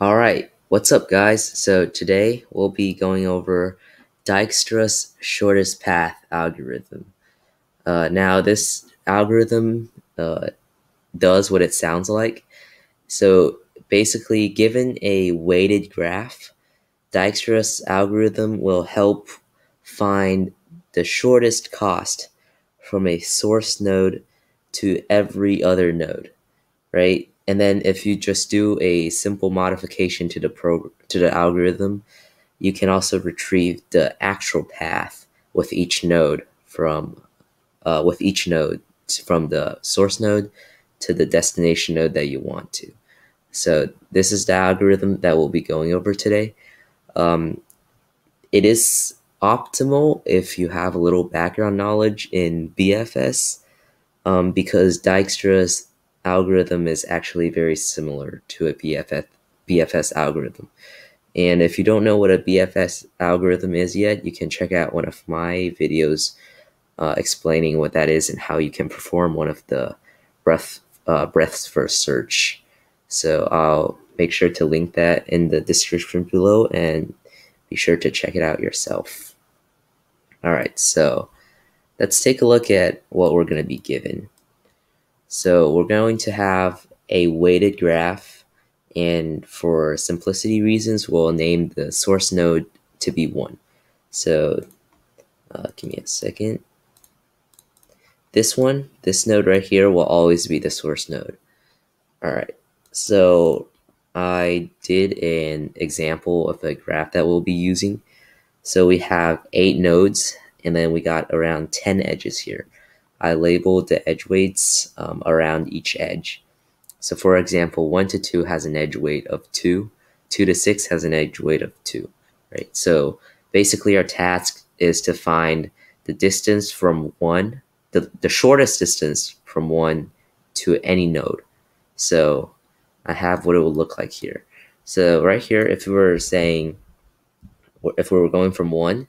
Alright, what's up guys? So today we'll be going over Dijkstra's shortest path algorithm. Uh, now this algorithm uh, does what it sounds like. So basically given a weighted graph, Dijkstra's algorithm will help find the shortest cost from a source node to every other node, right? And then if you just do a simple modification to the pro to the algorithm, you can also retrieve the actual path with each node from uh, with each node from the source node to the destination node that you want to. So this is the algorithm that we'll be going over today. Um, it is optimal if you have a little background knowledge in BFS um, because Dijkstra's algorithm is actually very similar to a BFS, BFS algorithm. And if you don't know what a BFS algorithm is yet, you can check out one of my videos uh, explaining what that is and how you can perform one of the breadth, uh, breadth first search. So I'll make sure to link that in the description below and be sure to check it out yourself. All right, so let's take a look at what we're going to be given. So we're going to have a weighted graph and for simplicity reasons, we'll name the source node to be 1. So uh, give me a second. This one, this node right here will always be the source node. All right, so I did an example of a graph that we'll be using. So we have eight nodes and then we got around 10 edges here. I label the edge weights um, around each edge. So for example, 1 to 2 has an edge weight of 2, 2 to 6 has an edge weight of 2, right? So basically our task is to find the distance from 1, the, the shortest distance from 1 to any node. So I have what it will look like here. So right here, if we were saying, if we were going from 1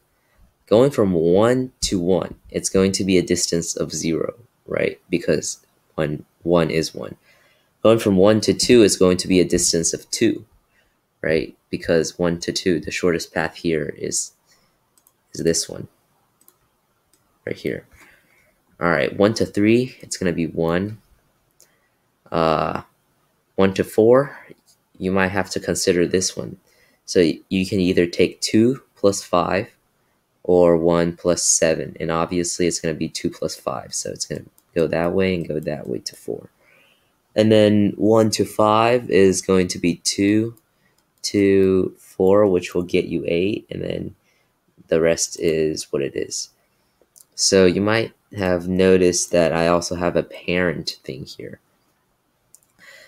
Going from 1 to 1, it's going to be a distance of 0, right? Because 1, 1 is 1. Going from 1 to 2 is going to be a distance of 2, right? Because 1 to 2, the shortest path here is, is this one, right here. All right, 1 to 3, it's going to be 1. Uh, 1 to 4, you might have to consider this one. So you can either take 2 plus 5 or 1 plus 7. And obviously it's going to be 2 plus 5. So it's going to go that way and go that way to 4. And then 1 to 5 is going to be 2 to 4, which will get you 8. And then the rest is what it is. So you might have noticed that I also have a parent thing here.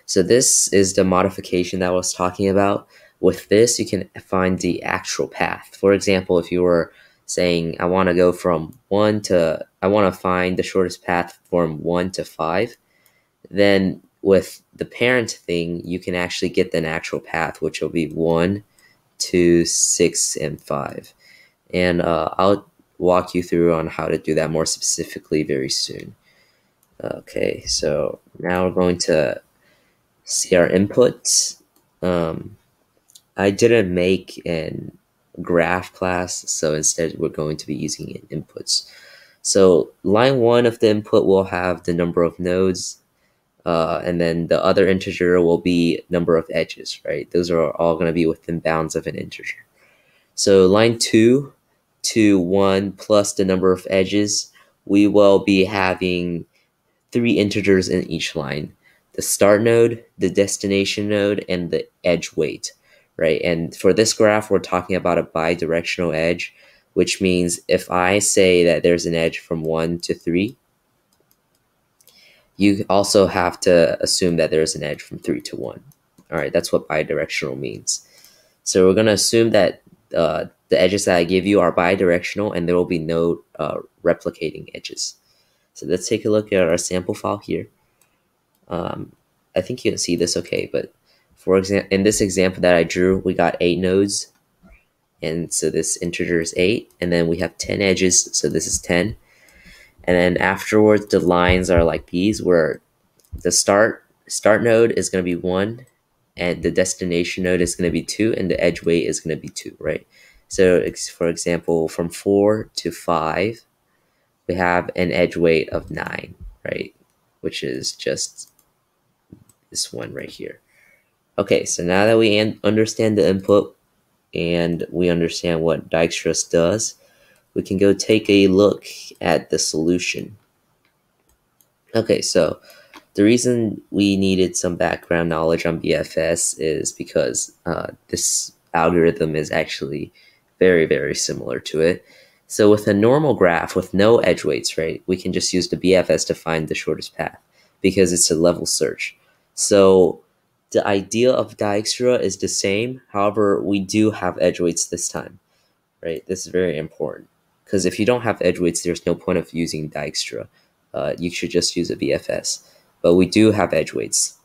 So this is the modification that I was talking about. With this, you can find the actual path. For example, if you were saying I want to go from 1 to, I want to find the shortest path from 1 to 5, then with the parent thing, you can actually get an actual path, which will be 1, 2, 6, and 5. And uh, I'll walk you through on how to do that more specifically very soon. Okay, so now we're going to see our inputs. Um, I didn't make an graph class. So instead, we're going to be using inputs. So line one of the input will have the number of nodes, uh, and then the other integer will be number of edges, right? Those are all going to be within bounds of an integer. So line two to one plus the number of edges, we will be having three integers in each line. The start node, the destination node, and the edge weight right? And for this graph, we're talking about a bidirectional edge, which means if I say that there's an edge from 1 to 3, you also have to assume that there's an edge from 3 to 1. All right, that's what bidirectional means. So we're going to assume that uh, the edges that I give you are bidirectional and there will be no uh, replicating edges. So let's take a look at our sample file here. Um, I think you can see this okay, but for example, in this example that I drew, we got eight nodes. And so this integer is eight. And then we have 10 edges. So this is 10. And then afterwards, the lines are like these where the start start node is going to be one, and the destination node is going to be 2 and the edge weight is going to be 2, right? So for example, from 4 to 5, we have an edge weight of 9, right? Which is just this one right here. Okay, so now that we understand the input and we understand what Dijkstra's does, we can go take a look at the solution. Okay, so the reason we needed some background knowledge on BFS is because uh, this algorithm is actually very, very similar to it. So with a normal graph with no edge weights, right, we can just use the BFS to find the shortest path because it's a level search. So the idea of Dijkstra is the same. However, we do have edge weights this time, right? This is very important because if you don't have edge weights, there's no point of using Dijkstra. Uh, you should just use a BFS but we do have edge weights.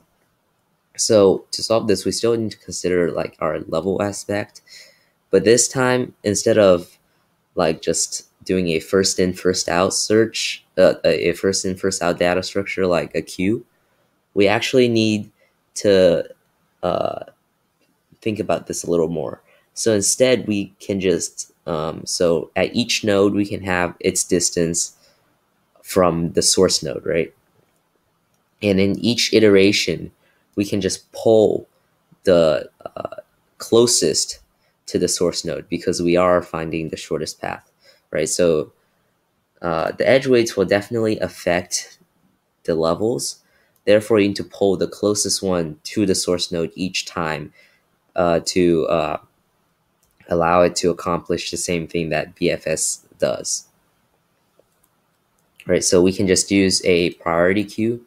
So to solve this, we still need to consider like our level aspect. But this time, instead of like just doing a first in, first out search, uh, a first in, first out data structure like a queue, we actually need to uh, think about this a little more. So instead, we can just, um, so at each node, we can have its distance from the source node, right? And in each iteration, we can just pull the uh, closest to the source node because we are finding the shortest path, right? So uh, the edge weights will definitely affect the levels. Therefore, you need to pull the closest one to the source node each time uh, to uh, allow it to accomplish the same thing that BFS does. Right, so we can just use a priority queue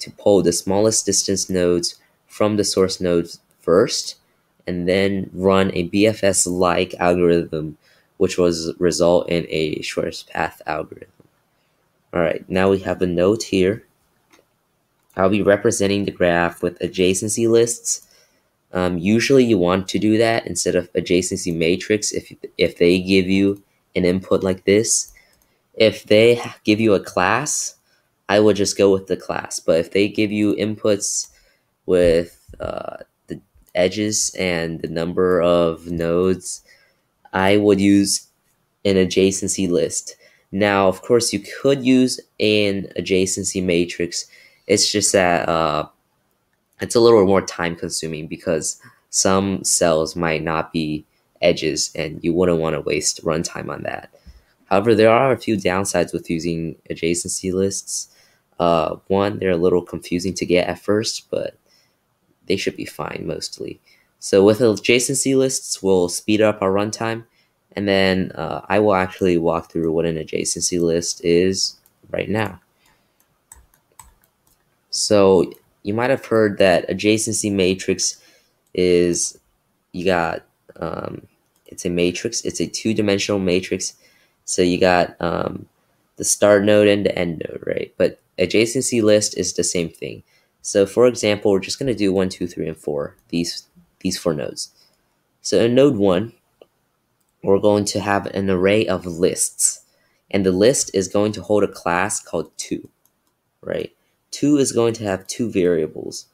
to pull the smallest distance nodes from the source nodes first, and then run a BFS-like algorithm, which was result in a shortest path algorithm. All right, now we have a note here. I'll be representing the graph with adjacency lists. Um, usually you want to do that instead of adjacency matrix if, if they give you an input like this. If they give you a class, I would just go with the class. But if they give you inputs with uh, the edges and the number of nodes, I would use an adjacency list. Now, of course, you could use an adjacency matrix. It's just that uh, it's a little more time consuming because some cells might not be edges and you wouldn't want to waste runtime on that. However, there are a few downsides with using adjacency lists. Uh, one, they're a little confusing to get at first, but they should be fine mostly. So with adjacency lists, we'll speed up our runtime, and then uh, I will actually walk through what an adjacency list is right now. So you might have heard that adjacency matrix is you got um, it's a matrix. It's a two-dimensional matrix. So you got um, the start node and the end node, right? But adjacency list is the same thing. So for example, we're just going to do 1, 2, and 4, these, these four nodes. So in node 1, we're going to have an array of lists. And the list is going to hold a class called 2, right? 2 is going to have two variables.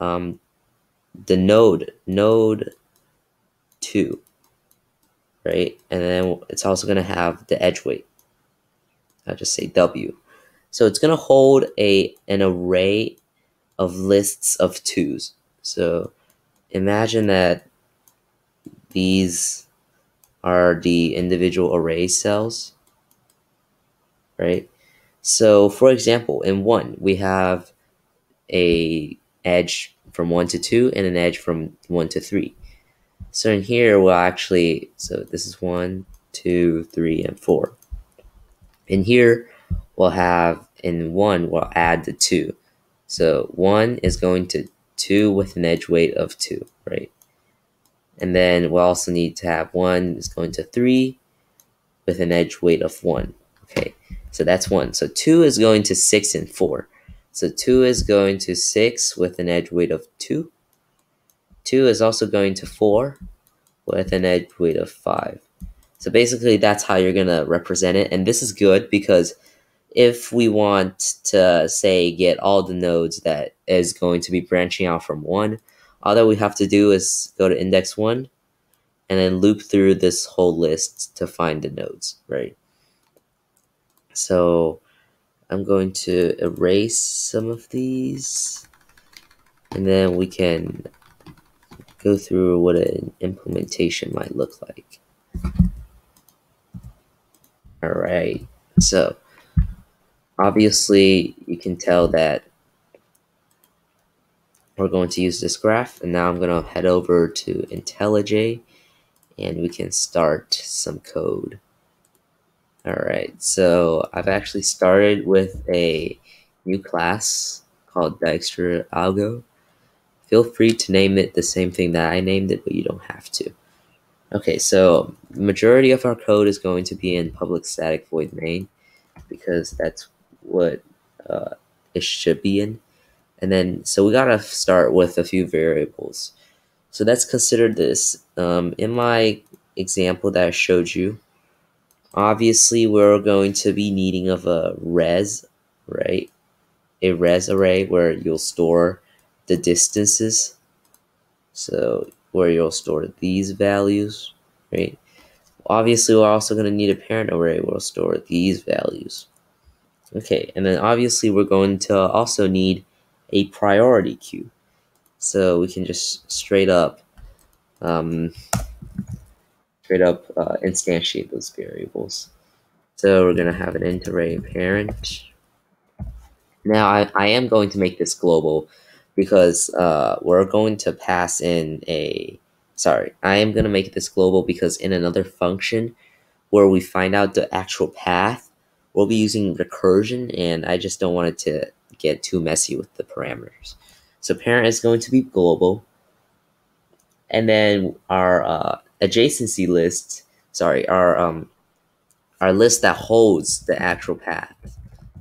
Um, the node, node 2, right? And then it's also going to have the edge weight. I'll just say W. So it's going to hold a an array of lists of twos. So imagine that these are the individual array cells, right? So for example, in one, we have a edge from one to two and an edge from one to three. So in here, we'll actually, so this is one, two, three, and four. In here, we'll have in 1 we'll add the 2. So 1 is going to 2 with an edge weight of 2, right? And then we'll also need to have 1 is going to 3 with an edge weight of 1. Okay, so that's 1. So 2 is going to 6 and 4. So 2 is going to 6 with an edge weight of 2. 2 is also going to 4 with an edge weight of 5. So basically that's how you're going to represent it. And this is good because if we want to say get all the nodes that is going to be branching out from one, all that we have to do is go to index one and then loop through this whole list to find the nodes, right? So I'm going to erase some of these and then we can go through what an implementation might look like. All right, so obviously you can tell that we're going to use this graph and now I'm going to head over to IntelliJ and we can start some code. Alright, so I've actually started with a new class called Dijkstra Algo. Feel free to name it the same thing that I named it, but you don't have to. Okay, so majority of our code is going to be in public static void main because that's what uh, it should be in. And then, so we gotta start with a few variables. So let's consider this. Um, in my example that I showed you, obviously we're going to be needing of a res, right? A res array where you'll store the distances. So where you'll store these values, right? Obviously, we're also going to need a parent array where we'll store these values. Okay, and then obviously we're going to also need a priority queue. So we can just straight up, um, straight up uh, instantiate those variables. So we're going to have an int array parent. Now I, I am going to make this global because uh, we're going to pass in a, sorry, I am going to make this global because in another function where we find out the actual path, we'll be using recursion and I just don't want it to get too messy with the parameters. So parent is going to be global. And then our uh, adjacency list, sorry, our um, our list that holds the actual path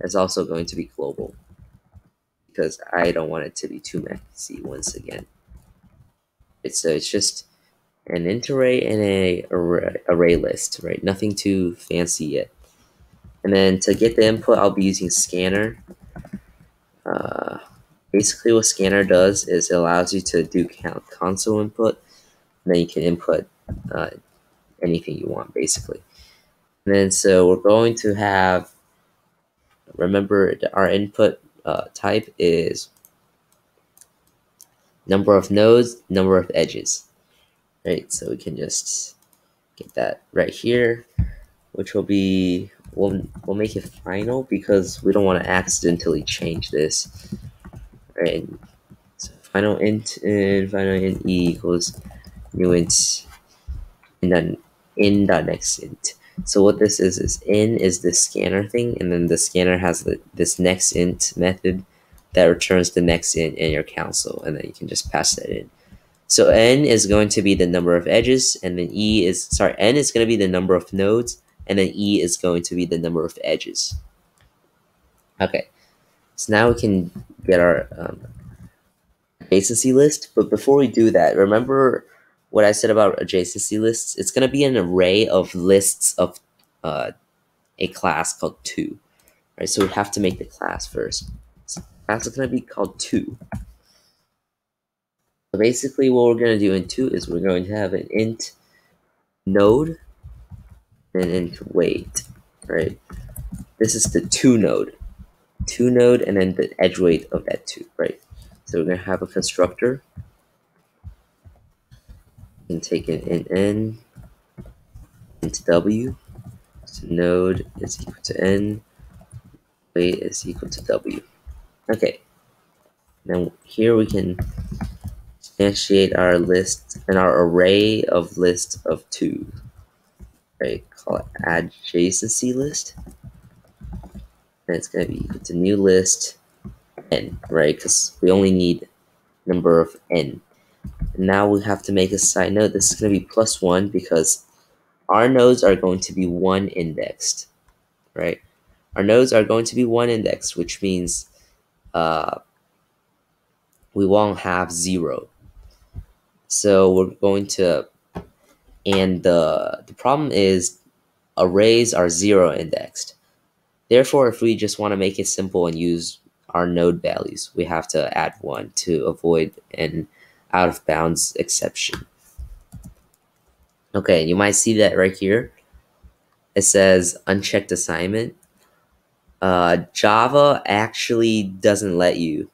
is also going to be global because I don't want it to be too messy once again. It's so it's just an int array and a array, array list, right? Nothing too fancy yet. And then to get the input, I'll be using scanner. Uh, basically, what scanner does is it allows you to do console input, and then you can input uh, anything you want, basically. And then so we're going to have, remember our input uh, type is number of nodes, number of edges, right? So we can just get that right here, which will be we'll, we'll make it final because we don't want to accidentally change this. Right. So final int and final int e equals new int and then in dot int. So what this is is in is the scanner thing, and then the scanner has the, this next int method that returns the next int in your console, and then you can just pass that in. So n is going to be the number of edges, and then e is sorry, n is going to be the number of nodes, and then E is going to be the number of edges. Okay, so now we can get our um, adjacency list, but before we do that, remember what I said about adjacency lists? It's going to be an array of lists of uh, a class called 2. Right, so we have to make the class first. So class is going to be called 2. So basically what we're going to do in 2 is we're going to have an int node and into weight, right? This is the two node, two node, and then the edge weight of that two, right? So we're gonna have a constructor and take an in n into w. So node is equal to n, weight is equal to w. Okay. Now here we can instantiate our list and our array of list of two. Right, call it adjacency list. And it's going to be equal to new list n, right? Because we only need number of n. Now we have to make a side note. This is going to be plus 1 because our nodes are going to be 1 indexed, right? Our nodes are going to be 1 indexed, which means uh, we won't have 0. So we're going to and the, the problem is arrays are zero indexed. Therefore, if we just want to make it simple and use our node values, we have to add one to avoid an out of bounds exception. Okay, you might see that right here. It says unchecked assignment. Uh, Java actually doesn't let you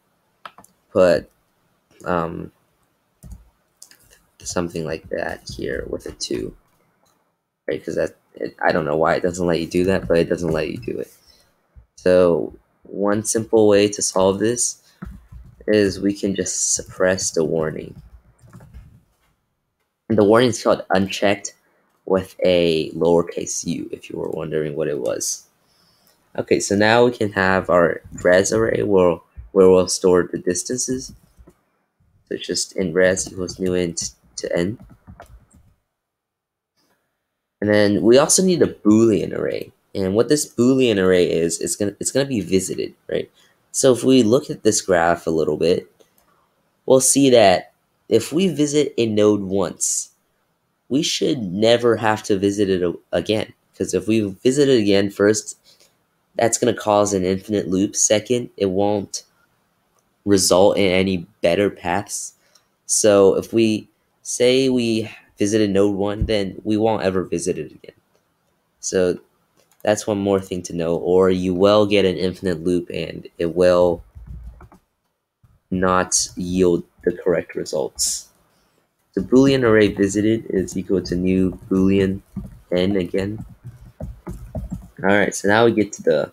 put um, something like that here with a 2. Right, because that I don't know why it doesn't let you do that, but it doesn't let you do it. So one simple way to solve this is we can just suppress the warning. And the warning is called unchecked with a lowercase u, if you were wondering what it was. Okay, so now we can have our res array where, where we'll store the distances. So it's just in res equals new int to n. And then we also need a boolean array. And what this boolean array is, is gonna it's gonna be visited, right? So if we look at this graph a little bit, we'll see that if we visit a node once, we should never have to visit it again. Because if we visit it again first, that's going to cause an infinite loop. Second, it won't result in any better paths. So if we say we visited node 1, then we won't ever visit it again. So that's one more thing to know. Or you will get an infinite loop and it will not yield the correct results. The boolean array visited is equal to new boolean n again. Alright, so now we get to the,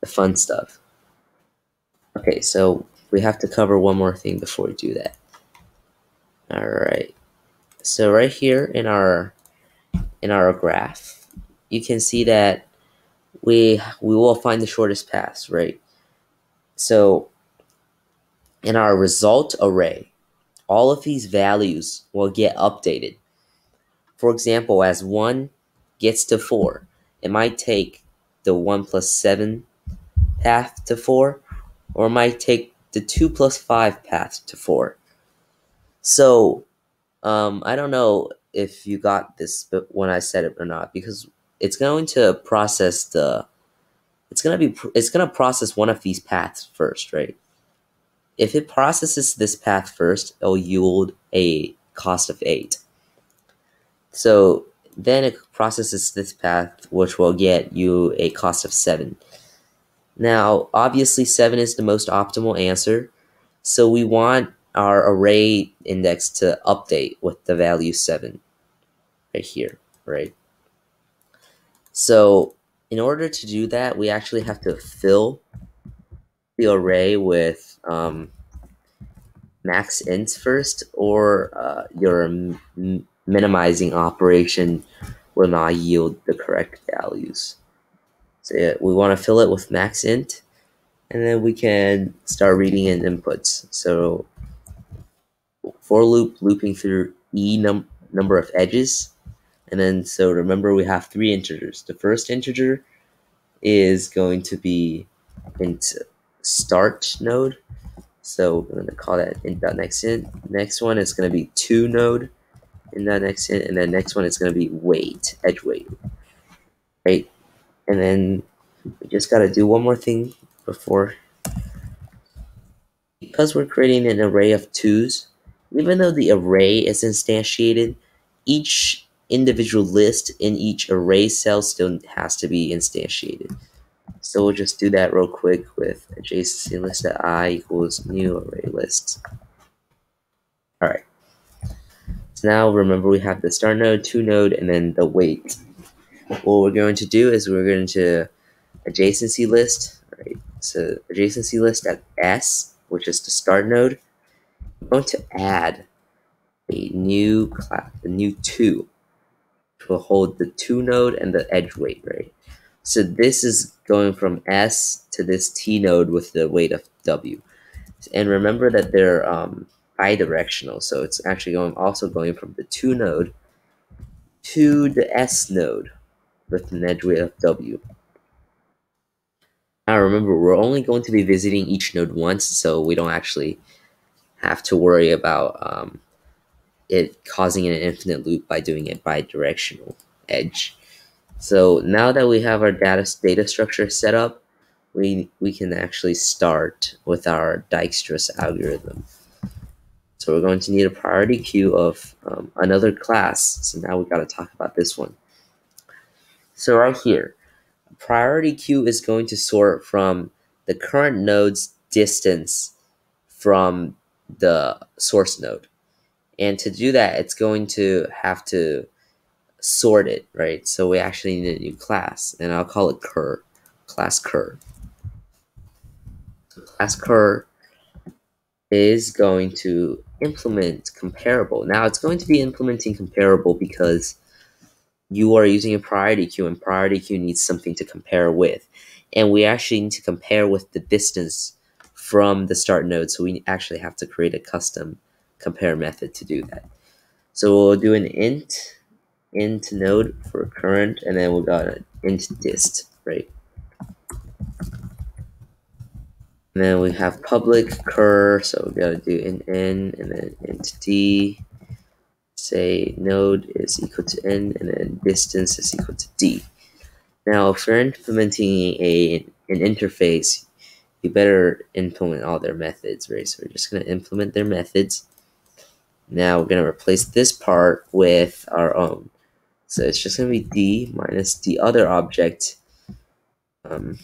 the fun stuff. Okay, so we have to cover one more thing before we do that. Alright, so right here in our in our graph, you can see that we we will find the shortest path, right? So in our result array, all of these values will get updated. For example, as 1 gets to 4, it might take the 1 plus 7 path to 4, or it might take the 2 plus 5 path to 4. So, um, I don't know if you got this when I said it or not, because it's going to process the, it's going to be, it's going to process one of these paths first, right? If it processes this path first, it'll yield a cost of 8. So then it processes this path, which will get you a cost of 7. Now, obviously 7 is the most optimal answer, so we want our array index to update with the value 7 right here, right? So in order to do that, we actually have to fill the array with um, max ints first, or uh, your minimizing operation will not yield the correct values. So yeah, we want to fill it with max int, and then we can start reading in inputs. So for loop looping through e num number of edges, and then so remember we have three integers. The first integer is going to be into start node. So we're going to call that int.next int. Next one is going to be to node in that next int, and then next one is going to be weight, edge weight. Right? And then we just got to do one more thing before. Because we're creating an array of twos, even though the array is instantiated, each individual list in each array cell still has to be instantiated. So we'll just do that real quick with adjacency list at i equals new array list. Alright. So now remember we have the start node, to node, and then the weight. What we're going to do is we're going to adjacency list, right? So adjacency list at s, which is the start node. I'm going to add a new class, a new two, will hold the two node and the edge weight, right? So this is going from S to this T node with the weight of W. And remember that they're um, bidirectional, so it's actually going also going from the two node to the S node with an edge weight of W. Now remember, we're only going to be visiting each node once, so we don't actually have to worry about um, it causing an infinite loop by doing it bidirectional edge. So now that we have our data, data structure set up, we, we can actually start with our Dijkstra's algorithm. So we're going to need a priority queue of um, another class. So now we got to talk about this one. So right here, priority queue is going to sort from the current node's distance from the source node. And to do that, it's going to have to sort it, right? So we actually need a new class, and I'll call it cur, class cur. class cur is going to implement comparable. Now it's going to be implementing comparable because you are using a priority queue and priority queue needs something to compare with. And we actually need to compare with the distance from the start node. So we actually have to create a custom compare method to do that. So we'll do an int, int node for current, and then we got an int dist, right? And then we have public cur, so we gotta do int n and then int d. Say node is equal to n and then distance is equal to d. Now, if you're implementing a an interface, you better implement all their methods, right? So we're just gonna implement their methods. Now we're gonna replace this part with our own. So it's just gonna be d minus the other object. Um,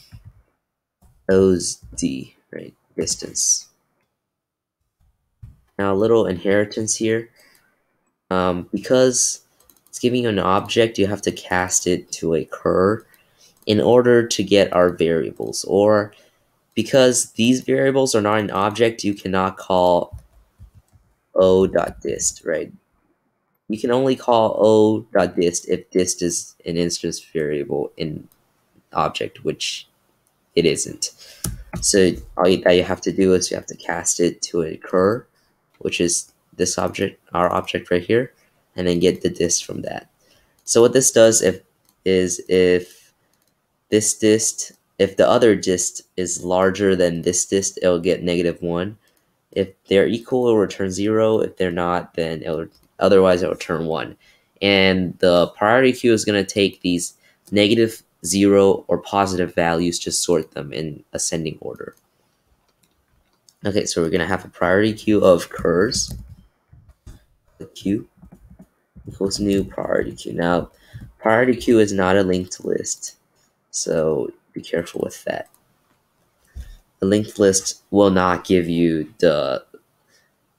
those d right? Distance. Now a little inheritance here. Um, because it's giving you an object, you have to cast it to a cur in order to get our variables. Or because these variables are not an object, you cannot call o.dist, right? You can only call o.dist if dist is an instance variable in object, which it isn't. So all you, that you have to do is you have to cast it to a cur, which is this object, our object right here, and then get the dist from that. So what this does if is if this dist, if the other dist is larger than this dist, it'll get negative one. If they're equal, it'll return zero. If they're not, then it'll otherwise it'll return one. And the priority queue is going to take these negative zero, or positive values, to sort them in ascending order. Okay, so we're going to have a priority queue of curs. The queue equals new priority queue. Now, priority queue is not a linked list, so be careful with that. The linked list will not give you the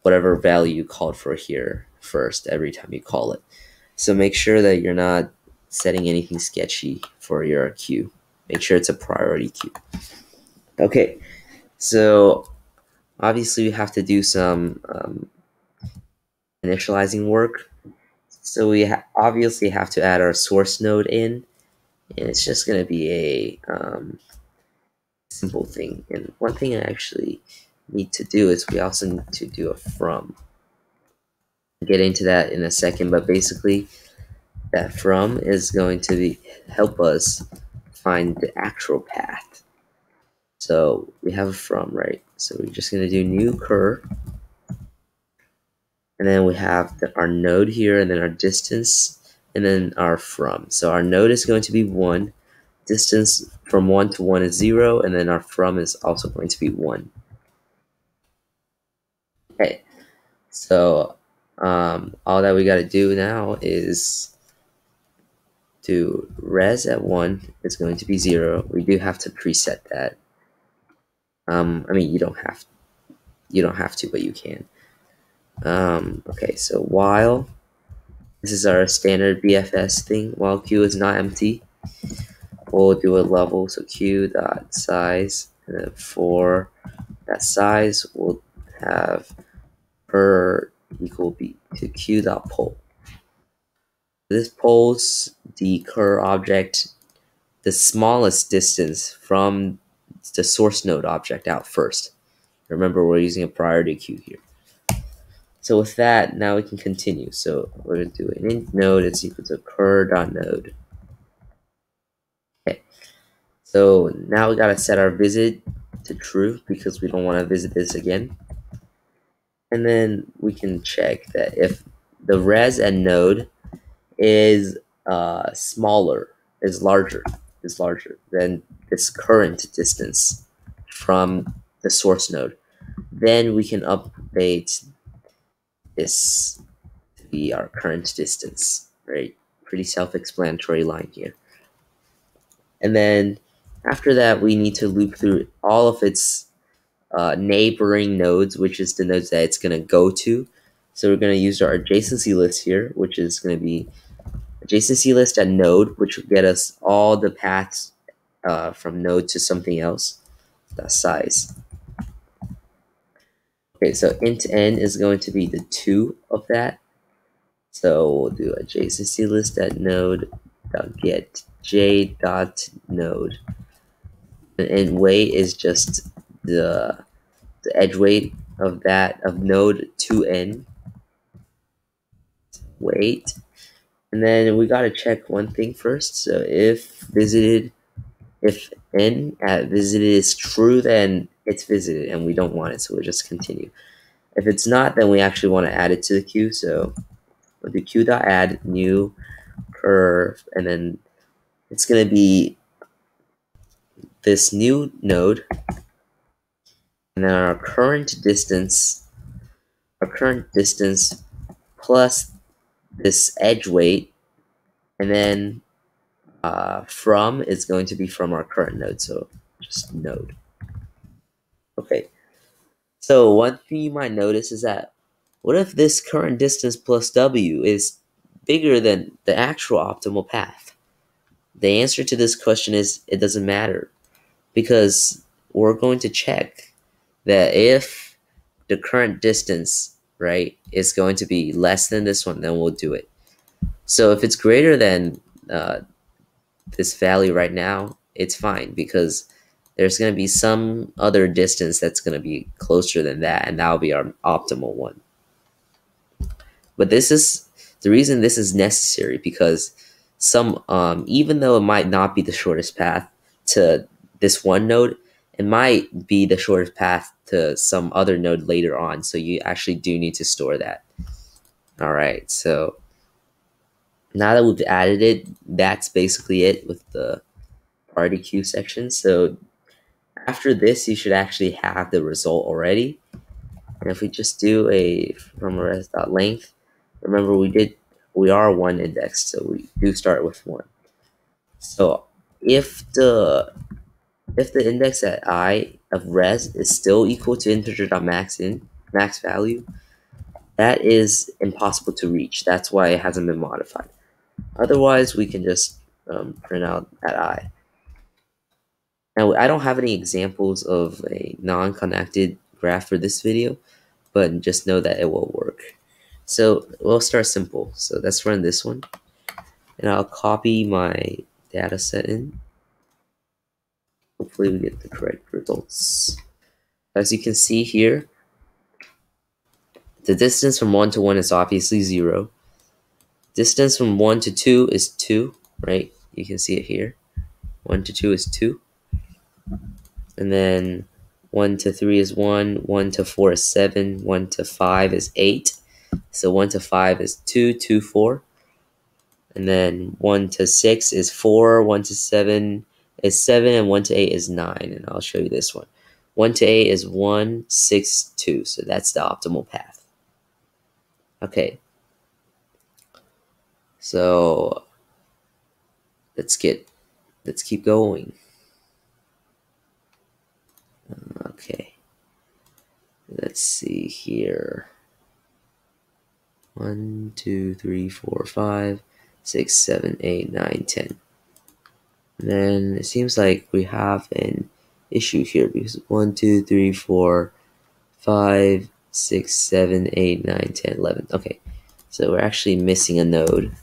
whatever value you called for here first every time you call it. So make sure that you're not setting anything sketchy for your queue. Make sure it's a priority queue. Okay, so obviously we have to do some um, initializing work. So we ha obviously have to add our source node in, and it's just going to be a um, simple thing. And one thing I actually need to do is we also need to do a from. Get into that in a second, but basically that from is going to be help us find the actual path. So we have a from, right? So we're just going to do new cur. And then we have the, our node here, and then our distance, and then our from. So our node is going to be 1. Distance from 1 to 1 is 0, and then our from is also going to be 1. Okay, so um, all that we got to do now is to res at 1 is going to be 0. We do have to preset that. Um, I mean, you don't have you don't have to, but you can. Um, okay, so while this is our standard BFS thing, while q is not empty, we'll do a level. So q dot size, and then for that size, we'll have per equal b to q dot poll. This pulls the cur object the smallest distance from the source node object out first. Remember, we're using a priority queue here. So with that, now we can continue. So we're going to do an int node is equal to dot Okay. So now we got to set our visit to true because we don't want to visit this again. And then we can check that if the res and node is uh, smaller, is larger, is larger than this current distance from the source node, then we can update this to be our current distance, right? Pretty self-explanatory line here. And then after that, we need to loop through all of its uh, neighboring nodes, which is the nodes that it's going to go to. So we're going to use our adjacency list here, which is going to be adjacency list at node, which will get us all the paths uh, from node to something else. That size. Okay, so int n is going to be the 2 of that. So we'll do adjacency list at node dot get j dot node. And weight is just the the edge weight of that of node 2n. weight And then we gotta check one thing first. So if visited if n at visited is true, then it's visited and we don't want it, so we'll just continue. If it's not, then we actually want to add it to the queue. So we'll do add new cur, and then it's going to be this new node, and then our current distance, our current distance plus this edge weight, and then uh, from is going to be from our current node, so just node. Okay. So one thing you might notice is that what if this current distance plus w is bigger than the actual optimal path? The answer to this question is it doesn't matter because we're going to check that if the current distance, right, is going to be less than this one, then we'll do it. So if it's greater than uh, this value right now, it's fine because there's going to be some other distance that's going to be closer than that, and that'll be our optimal one. But this is the reason this is necessary because some, um, even though it might not be the shortest path to this one node, it might be the shortest path to some other node later on. So you actually do need to store that. All right, so now that we've added it, that's basically it with the priority queue section. So after this, you should actually have the result already. And if we just do a from res dot length, remember we did we are one index, so we do start with one. So if the if the index at i of res is still equal to integer dot max in max value, that is impossible to reach. That's why it hasn't been modified. Otherwise, we can just um, print out at i. Now, I don't have any examples of a non-connected graph for this video, but just know that it will work. So we'll start simple. So let's run this one. And I'll copy my data set in. Hopefully we get the correct results. As you can see here, the distance from 1 to 1 is obviously 0. Distance from 1 to 2 is 2, right? You can see it here. 1 to 2 is 2 and then 1 to 3 is 1, 1 to 4 is 7, 1 to 5 is 8. So 1 to 5 is 2, 2, 4. And then 1 to 6 is 4, 1 to 7 is 7, and 1 to 8 is 9. And I'll show you this one. 1 to 8 is 1, 6, 2. So that's the optimal path. Okay. So let's get, let's keep going. Okay. Let's see here. One, two, three, four, five, six, seven, eight, nine, ten. And then it seems like we have an issue here because one, two, three, four, five, six, seven, eight, nine, ten, eleven. Okay, so we're actually missing a node.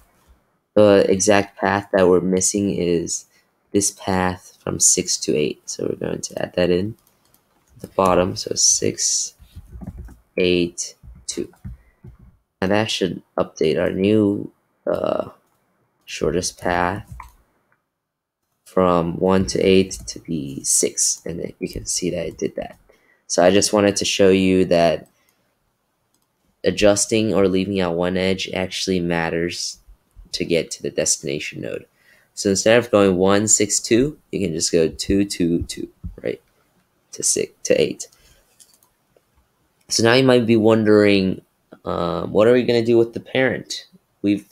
The exact path that we're missing is this path from 6 to 8. So we're going to add that in at the bottom. So 6, 8, 2. And that should update our new uh, shortest path from 1 to 8 to be 6. And you can see that it did that. So I just wanted to show you that adjusting or leaving out one edge actually matters to get to the destination node. So instead of going 1, 6, 2, you can just go 2, 2, 2, right? To 6, to 8. So now you might be wondering, um, what are we going to do with the parent? We've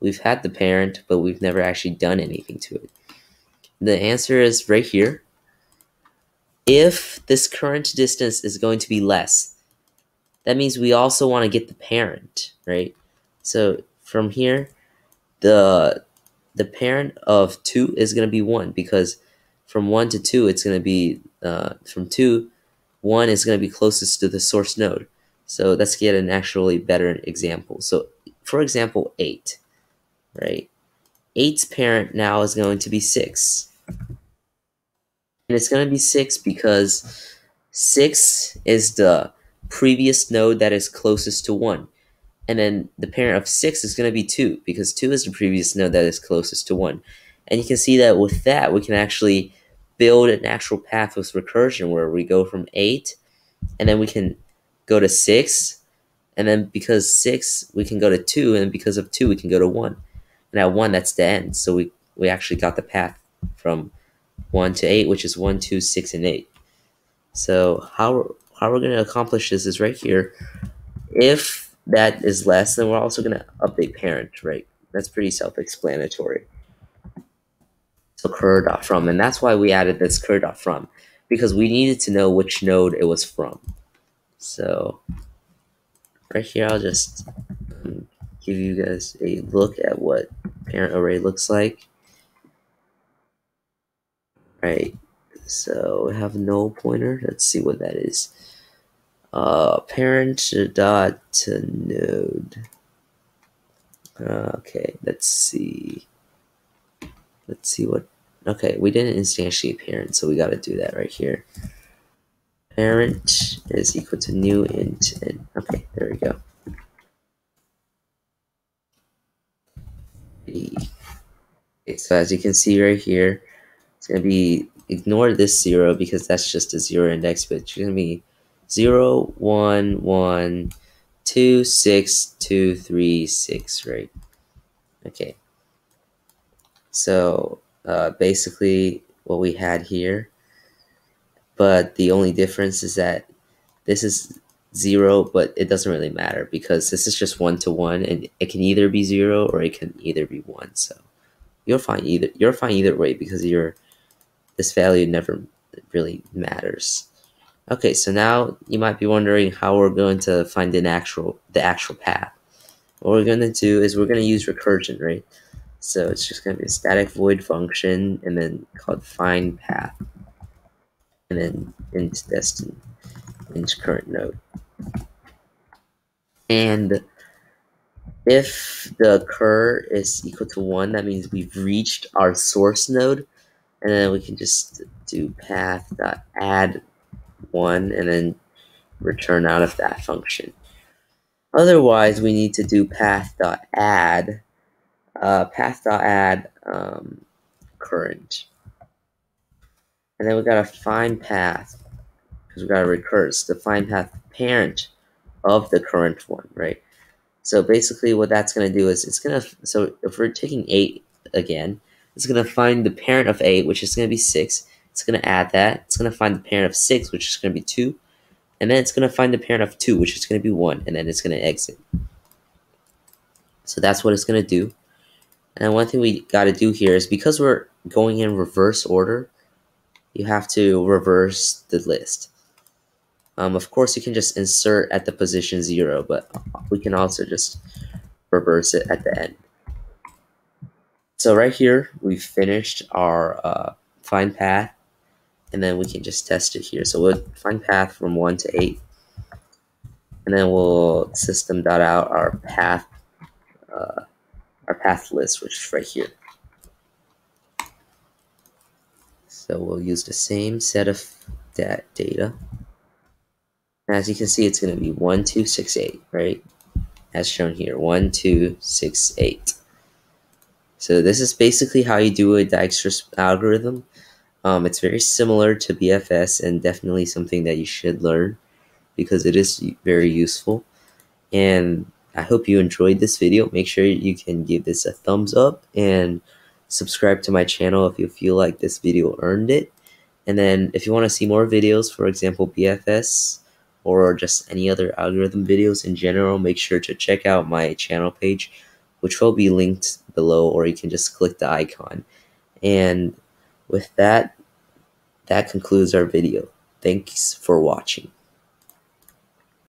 we've had the parent, but we've never actually done anything to it. The answer is right here. If this current distance is going to be less, that means we also want to get the parent, right? So from here, the the parent of 2 is going to be 1 because from 1 to 2, it's going to be, uh, from 2, 1 is going to be closest to the source node. So let's get an actually better example. So for example, 8, right? 8's parent now is going to be 6. And it's going to be 6 because 6 is the previous node that is closest to 1. And then the parent of 6 is going to be 2 because 2 is the previous node that is closest to 1. And you can see that with that, we can actually build an actual path with recursion where we go from 8 and then we can go to 6 and then because 6 we can go to 2 and because of 2 we can go to 1 and at 1 that's the end so we we actually got the path from 1 to 8 which is 1 2 6 and 8 so how how we're going to accomplish this is right here. If that is less then we're also going to update parent right? That's pretty self-explanatory. So cur dot from and that's why we added this cur dot from because we needed to know which node it was from. So right here I'll just um, give you guys a look at what parent array looks like right. So we have null pointer. Let's see what that is. Uh parent dot node okay let's see. Let's see what okay we didn't instantiate parent so we got to do that right here. Parent is equal to new int and okay there we go. Okay, so as you can see right here it's gonna be ignore this zero because that's just a zero index but it's gonna be zero one one two six two three six right okay so uh, basically what we had here but the only difference is that this is zero, but it doesn't really matter because this is just one to one, and it can either be zero or it can either be one. So you're fine either. You're fine either way because your this value never really matters. Okay, so now you might be wondering how we're going to find an actual the actual path. What we're going to do is we're going to use recursion, right? So it's just going to be a static void function and then called find path and then into destined into current node. And if the cur is equal to 1, that means we've reached our source node. And then we can just do path dot add 1 and then return out of that function. Otherwise, we need to do path dot add uh, path dot add um, current. And then we got to find path because we got to recurse the find path parent of the current one, right? So basically what that's going to do is it's going to, so if we're taking 8 again, it's going to find the parent of 8, which is going to be 6. It's going to add that. It's going to find the parent of 6, which is going to be 2. And then it's going to find the parent of 2, which is going to be 1. And then it's going to exit. So that's what it's going to do. And one thing we got to do here is because we're going in reverse order, you have to reverse the list. Um, of course, you can just insert at the position 0, but we can also just reverse it at the end. So right here, we've finished our uh, find path, and then we can just test it here. So we'll find path from 1 to 8, and then we'll system dot out our path, uh, our path list, which is right here. So we'll use the same set of that data. as you can see, it's going to be 1268, right? As shown here, 1268. So this is basically how you do a Dijkstra's algorithm. Um, it's very similar to BFS and definitely something that you should learn because it is very useful. And I hope you enjoyed this video. Make sure you can give this a thumbs up and subscribe to my channel if you feel like this video earned it. And then if you want to see more videos, for example, BFS or just any other algorithm videos in general, make sure to check out my channel page, which will be linked below, or you can just click the icon. And with that, that concludes our video. Thanks for watching.